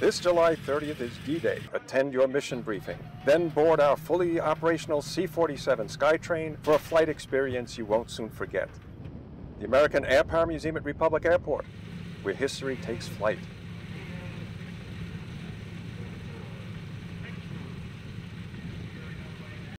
This July 30th is D-Day. Attend your mission briefing. Then board our fully operational C-47 Skytrain for a flight experience you won't soon forget. The American Air Power Museum at Republic Airport, where history takes flight.